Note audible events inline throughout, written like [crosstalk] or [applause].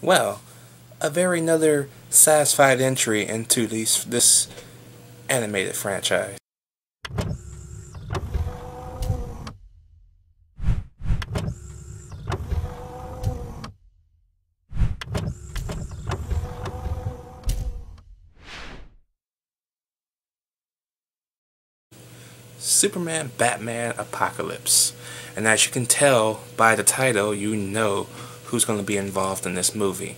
Well, a very another satisfied entry into these, this animated franchise. Superman Batman Apocalypse. And as you can tell by the title, you know who's going to be involved in this movie.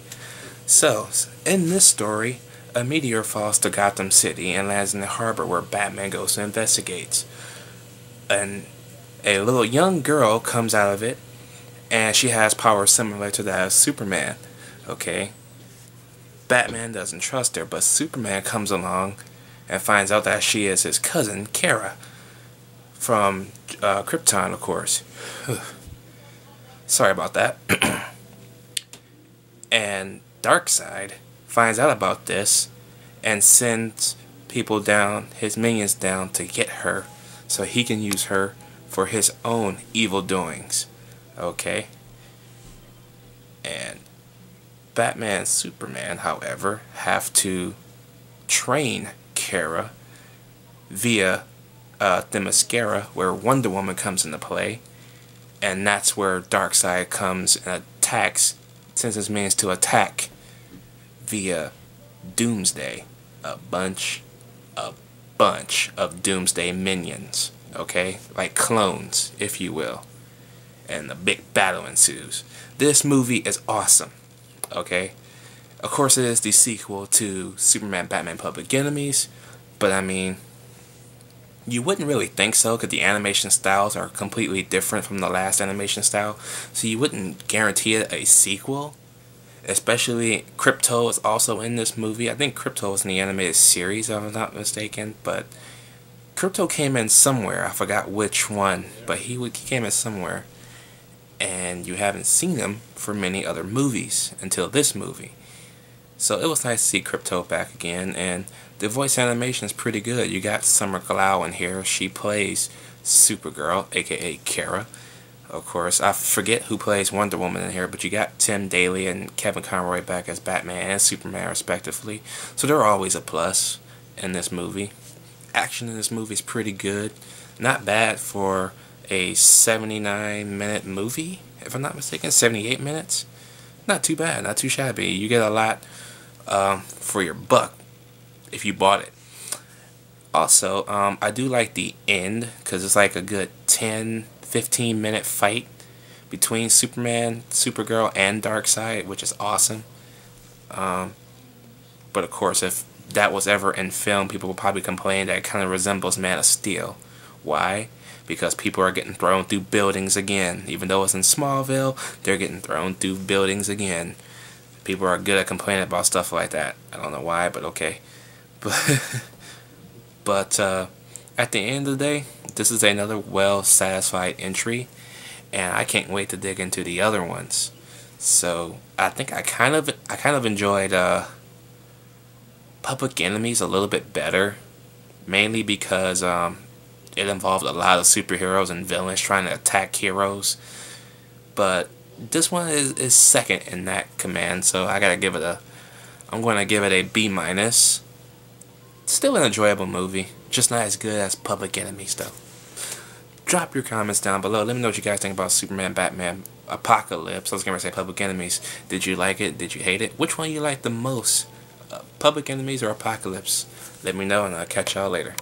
So, in this story, a meteor falls to Gotham City and lands in the harbor where Batman goes to investigate. And a little young girl comes out of it, and she has powers similar to that of Superman. Okay? Batman doesn't trust her, but Superman comes along and finds out that she is his cousin, Kara from uh, Krypton, of course. [sighs] Sorry about that. [clears throat] and Darkseid finds out about this and sends people down, his minions down, to get her so he can use her for his own evil doings. Okay? And Batman Superman, however, have to train Kara via uh, Themyscira, where Wonder Woman comes into play, and that's where Darkseid comes and attacks, sends his minions to attack via Doomsday, a bunch, a bunch of Doomsday minions, okay, like clones, if you will, and the big battle ensues. This movie is awesome, okay. Of course, it is the sequel to Superman Batman Public Enemies, but I mean, you wouldn't really think so because the animation styles are completely different from the last animation style. So you wouldn't guarantee it a sequel. Especially Krypto is also in this movie. I think Krypto was in the animated series, if I'm not mistaken. But Krypto came in somewhere. I forgot which one. But he, he came in somewhere. And you haven't seen him for many other movies until this movie. So it was nice to see Krypto back again, and the voice animation is pretty good. You got Summer Glau in here. She plays Supergirl, aka Kara. Of course, I forget who plays Wonder Woman in here, but you got Tim Daly and Kevin Conroy back as Batman and Superman, respectively. So they're always a plus in this movie. Action in this movie is pretty good. Not bad for a 79 minute movie, if I'm not mistaken. 78 minutes. Not too bad, not too shabby. You get a lot um, for your buck if you bought it. Also, um, I do like the end because it's like a good 10 15 minute fight between Superman, Supergirl, and Darkseid, which is awesome. Um, but of course, if that was ever in film, people would probably complain that it kind of resembles Man of Steel. Why? Because people are getting thrown through buildings again. Even though it's in Smallville, they're getting thrown through buildings again. People are good at complaining about stuff like that. I don't know why, but okay. [laughs] But, but uh, at the end of the day, this is another well-satisfied entry, and I can't wait to dig into the other ones. So I think I kind of I kind of enjoyed uh, Public Enemies a little bit better, mainly because um, it involved a lot of superheroes and villains trying to attack heroes. But this one is, is second in that command, so I gotta give it a. I'm to give it a B minus. Still an enjoyable movie, just not as good as Public Enemies though. Drop your comments down below. Let me know what you guys think about Superman, Batman, Apocalypse. I was gonna say Public Enemies. Did you like it? Did you hate it? Which one you like the most? Uh, Public Enemies or Apocalypse? Let me know and I'll catch y'all later.